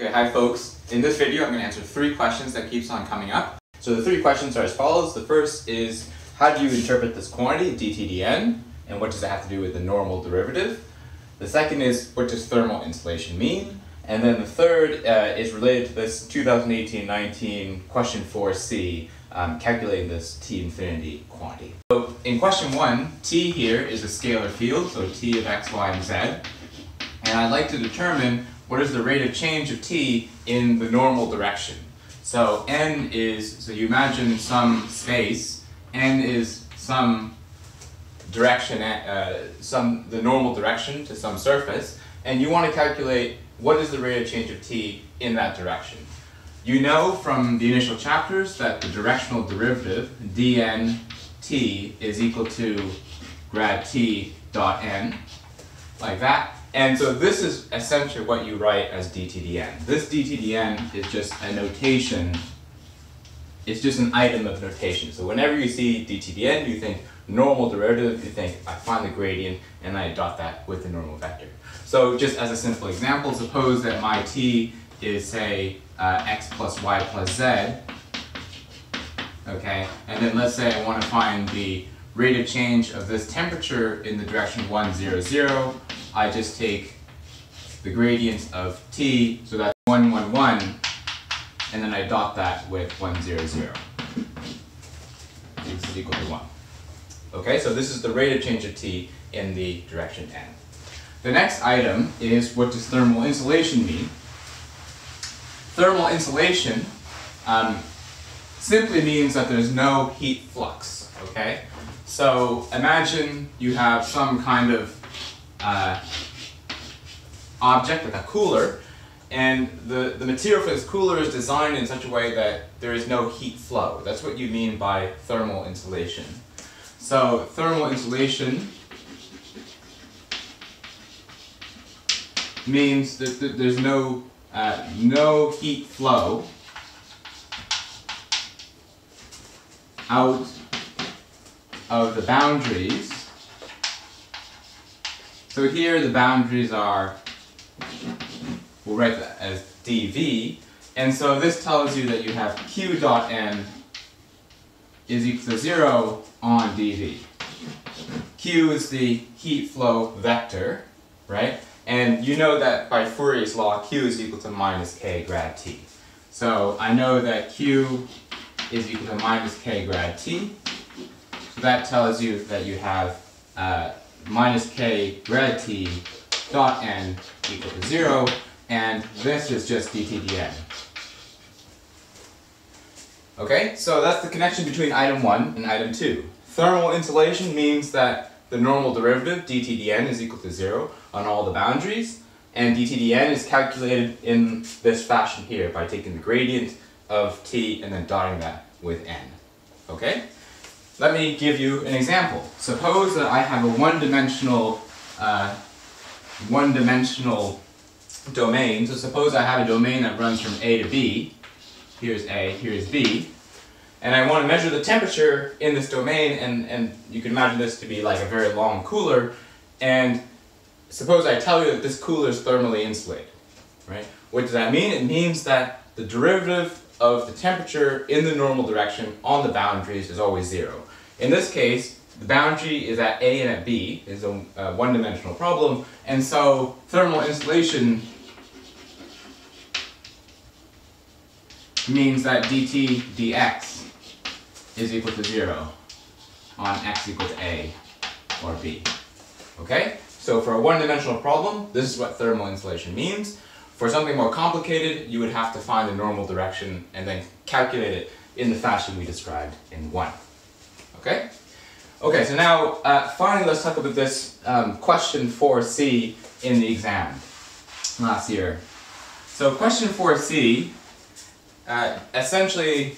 Okay, hi folks. In this video, I'm going to answer three questions that keeps on coming up. So the three questions are as follows. The first is, how do you interpret this quantity, dTdn, and what does it have to do with the normal derivative? The second is, what does thermal insulation mean? And then the third uh, is related to this 2018-19 question 4c, um, calculating this T infinity quantity. So in question one, T here is a scalar field, so T of x, y, and z. And I'd like to determine what is the rate of change of T in the normal direction. So n is, so you imagine some space, n is some direction, uh, some the normal direction to some surface, and you want to calculate what is the rate of change of t in that direction. You know from the initial chapters that the directional derivative, dn t, is equal to grad t dot n, like that. And so this is essentially what you write as dtdn. This dtdn is just a notation, it's just an item of notation. So whenever you see dtdn, you think normal derivative, you think I find the gradient and I dot that with the normal vector. So just as a simple example, suppose that my t is say uh, x plus y plus z, okay, and then let's say I want to find the rate of change of this temperature in the direction 1, 0, 0, I just take the gradient of t, so that's 1, 1, 1, and then I dot that with 1, 0, 0. This is equal to 1. Okay, so this is the rate of change of t in the direction n. The next item is what does thermal insulation mean? Thermal insulation um, simply means that there's no heat flux, okay? So imagine you have some kind of uh, object like a cooler, and the, the material for this cooler is designed in such a way that there is no heat flow. That's what you mean by thermal insulation. So thermal insulation means that there's no, uh, no heat flow out of the boundaries. So here the boundaries are, we'll write that as dV, and so this tells you that you have Q dot n is equal to 0 on dV. Q is the heat flow vector, right? And you know that by Fourier's law, Q is equal to minus K grad T. So I know that Q is equal to minus K grad T. So that tells you that you have uh, minus K grad T dot N equal to 0, and this is just dt dn. Okay, so that's the connection between item 1 and item 2. Thermal insulation means that the normal derivative, dTdn, is equal to 0 on all the boundaries, and dTdn is calculated in this fashion here by taking the gradient of t and then dotting that with n. Okay? Let me give you an example. Suppose that I have a one-dimensional uh, one-dimensional domain. So suppose I have a domain that runs from A to B, here's A, here's B, and I want to measure the temperature in this domain, and, and you can imagine this to be like a very long cooler, and suppose I tell you that this cooler is thermally insulated, right? What does that mean? It means that the derivative of the temperature in the normal direction on the boundaries is always zero. In this case, the boundary is at A and at B, is a one-dimensional problem, and so thermal insulation means that dt dx is equal to 0 on x equals a or b. Okay? So for a one-dimensional problem, this is what thermal insulation means. For something more complicated, you would have to find the normal direction and then calculate it in the fashion we described in 1. Okay? Okay, so now uh, finally let's talk about this um, question 4C in the exam last year. So question 4C uh, essentially,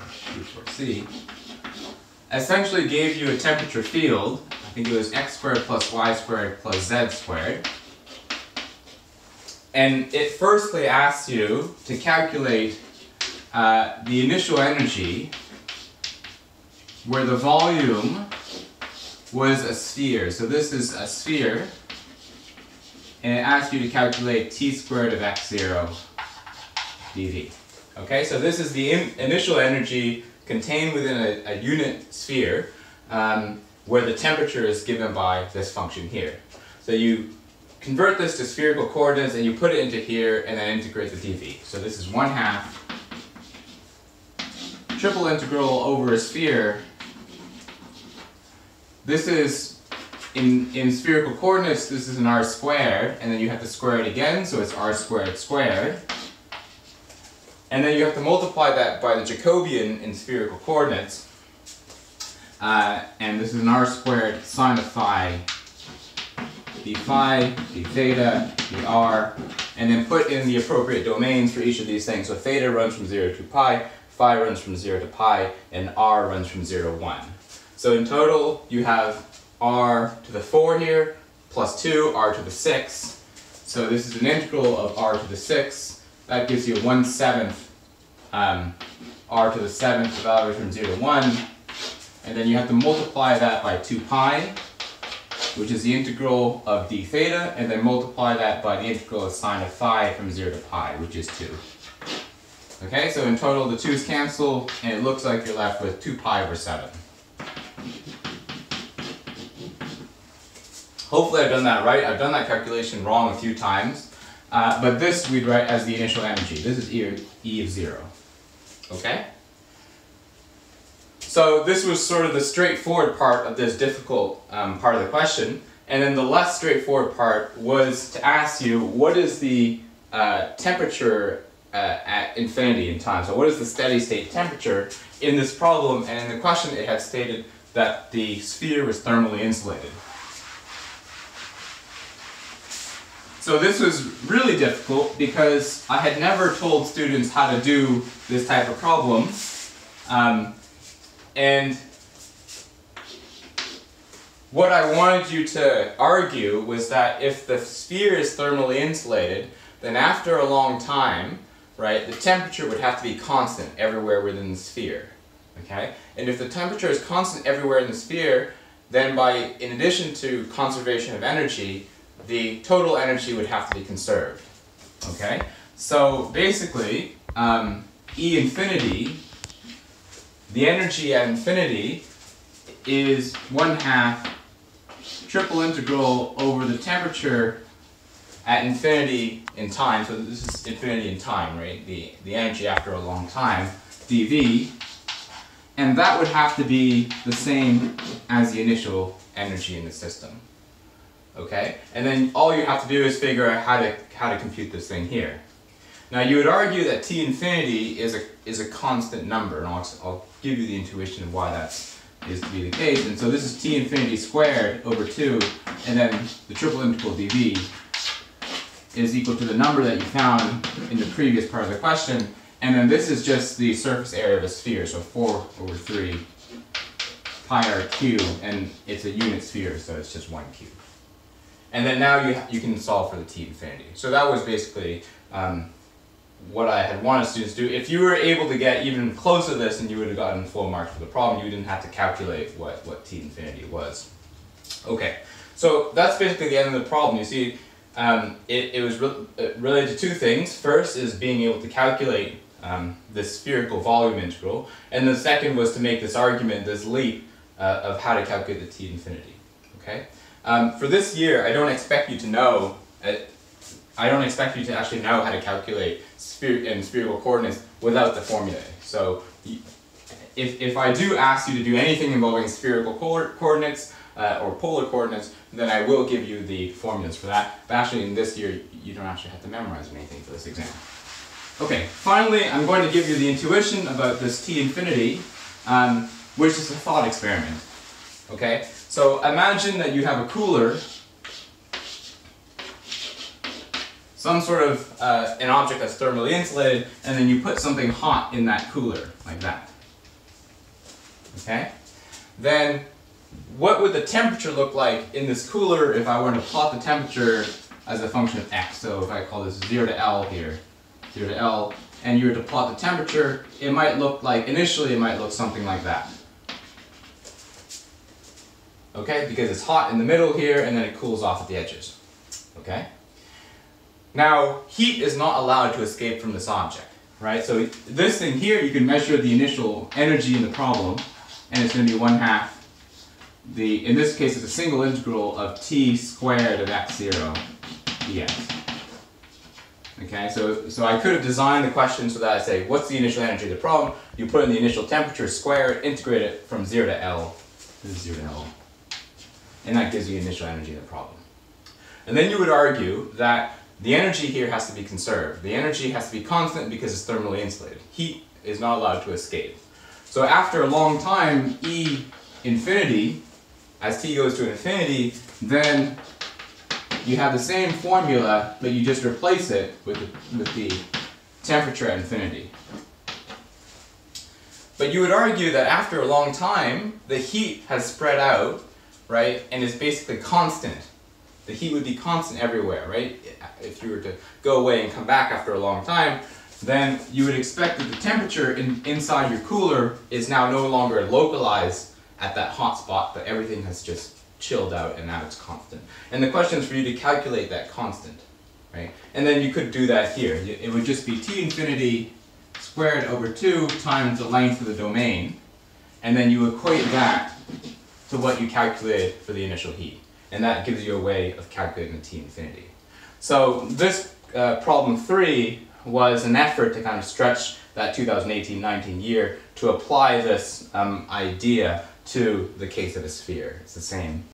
4C, essentially gave you a temperature field, I think it was x squared plus y squared plus z squared, and it firstly asks you to calculate uh, the initial energy where the volume was a sphere. So this is a sphere, and it asks you to calculate t squared of x0 dV. Okay, so this is the initial energy contained within a, a unit sphere um, where the temperature is given by this function here. So you convert this to spherical coordinates and you put it into here and then integrate the dV. So this is 1 half triple integral over a sphere. This is in, in spherical coordinates, this is an r squared, and then you have to square it again, so it's r squared squared. And then you have to multiply that by the Jacobian in spherical coordinates. Uh, and this is an r squared sine of phi d phi, d theta, r, and then put in the appropriate domains for each of these things. So theta runs from 0 to pi, phi runs from 0 to pi, and r runs from 0 to 1. So in total, you have r to the 4 here, plus 2, r to the 6. So this is an integral of r to the 6. That gives you 1 seventh um, r to the 7th, the value from 0 to 1. And then you have to multiply that by 2 pi, which is the integral of d theta, and then multiply that by the integral of sine of phi from 0 to pi, which is 2. Okay, so in total the 2's cancel, and it looks like you're left with 2 pi over 7. Hopefully I've done that right. I've done that calculation wrong a few times. Uh, but this we'd write as the initial energy. This is E, e of 0. Okay? So this was sort of the straightforward part of this difficult um, part of the question. And then the less straightforward part was to ask you what is the uh, temperature uh, at infinity in time. So what is the steady state temperature in this problem? And in the question it had stated that the sphere was thermally insulated. So this was really difficult because I had never told students how to do this type of problem. Um, and what I wanted you to argue was that if the sphere is thermally insulated, then after a long time, right, the temperature would have to be constant everywhere within the sphere. Okay? And if the temperature is constant everywhere in the sphere, then by, in addition to conservation of energy, the total energy would have to be conserved. Okay? So basically, um, E infinity, the energy at infinity is one half triple integral over the temperature at infinity in time, so this is infinity in time, right? The, the energy after a long time, dV, and that would have to be the same as the initial energy in the system okay? And then all you have to do is figure out how to, how to compute this thing here. Now you would argue that T infinity is a, is a constant number, and I'll, I'll give you the intuition of why that is to be the case. And so this is T infinity squared over 2, and then the triple integral dV is equal to the number that you found in the previous part of the question, and then this is just the surface area of a sphere, so 4 over 3 pi r cubed, and it's a unit sphere, so it's just 1 cube. And then now you, you can solve for the t infinity. So that was basically um, what I had wanted students to do. If you were able to get even close to this, and you would have gotten full marks for the problem. You didn't have to calculate what, what t infinity was. Okay, so that's basically the end of the problem. You see, um, it, it was re uh, related to two things. First is being able to calculate um, this spherical volume integral, and the second was to make this argument, this leap uh, of how to calculate the t infinity. Okay. Um, for this year, I don't expect you to know, uh, I don't expect you to actually know how to calculate spher in spherical coordinates without the formulae. So if, if I do ask you to do anything involving spherical co coordinates uh, or polar coordinates, then I will give you the formulas for that. But actually in this year, you don't actually have to memorize anything for this exam. Okay, finally, I'm going to give you the intuition about this T infinity, um, which is a thought experiment. Okay, so imagine that you have a cooler, some sort of uh, an object that's thermally insulated, and then you put something hot in that cooler, like that. Okay? Then what would the temperature look like in this cooler if I were to plot the temperature as a function of x? So if I call this 0 to L here, 0 to L, and you were to plot the temperature, it might look like, initially it might look something like that okay? Because it's hot in the middle here and then it cools off at the edges, okay? Now, heat is not allowed to escape from this object, right? So this thing here, you can measure the initial energy in the problem, and it's going to be 1 half the, in this case, it's a single integral of t squared of x0 dx. Okay, so, so I could have designed the question so that I say, what's the initial energy of the problem? You put in the initial temperature, squared, integrate it from 0 to L. This is 0 to L. And that gives you the initial energy of the problem. And then you would argue that the energy here has to be conserved. The energy has to be constant because it's thermally insulated. Heat is not allowed to escape. So after a long time, E infinity, as t goes to infinity, then you have the same formula, but you just replace it with the, with the temperature at infinity. But you would argue that after a long time, the heat has spread out, right, and is basically constant. The heat would be constant everywhere, right? If you were to go away and come back after a long time, then you would expect that the temperature in, inside your cooler is now no longer localized at that hot spot, but everything has just chilled out and now it's constant. And the question is for you to calculate that constant, right? And then you could do that here. It would just be T infinity squared over 2 times the length of the domain, and then you equate that to what you calculated for the initial heat. And that gives you a way of calculating the T infinity. So this uh, problem 3 was an effort to kind of stretch that 2018-19 year to apply this um, idea to the case of a sphere. It's the same